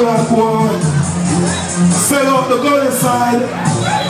class one. Sell out the golden side.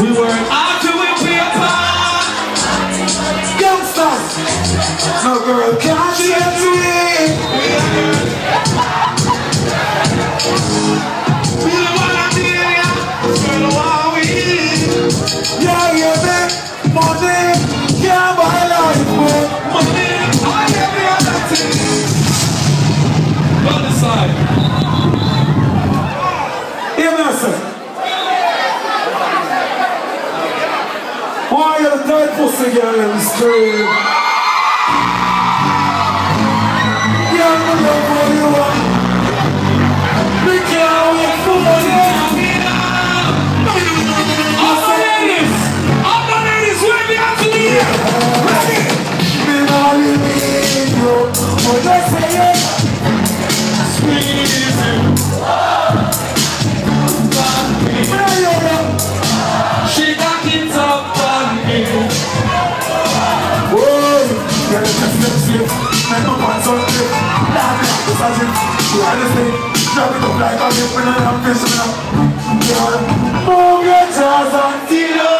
We were adversário. E nessa? I am thankful to you, I just say, drop it up like a lip when I'm pissing up. Yeah. Oh, get us and Tilo.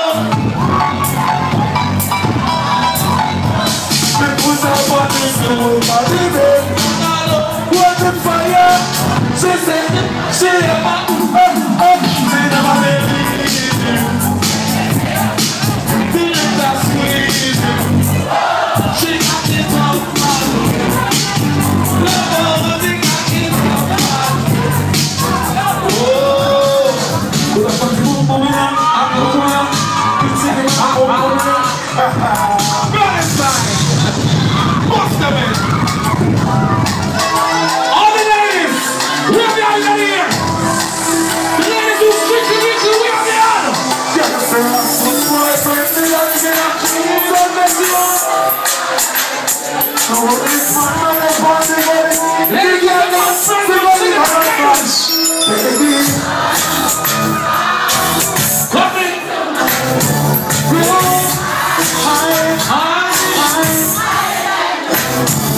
Me push up on this new body, babe. What's in fire? She said, she never, uh, uh, she never, baby.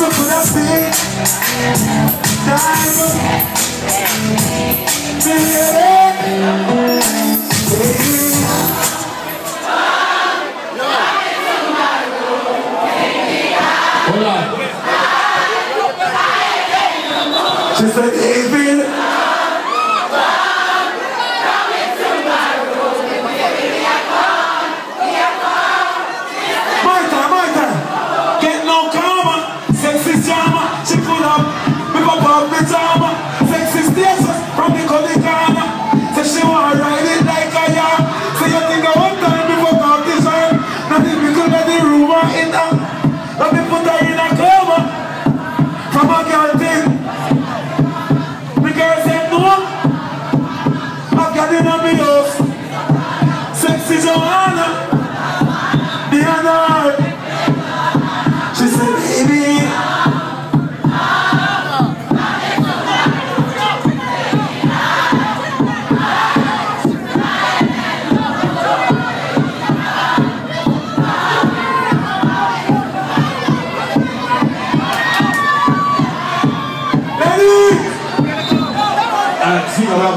Please don't put us in Diamond Million Yeah She's like,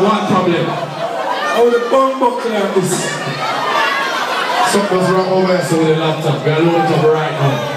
one problem. How the bomb buckler is. Something's wrong over here with the laptop. We are loading up right now.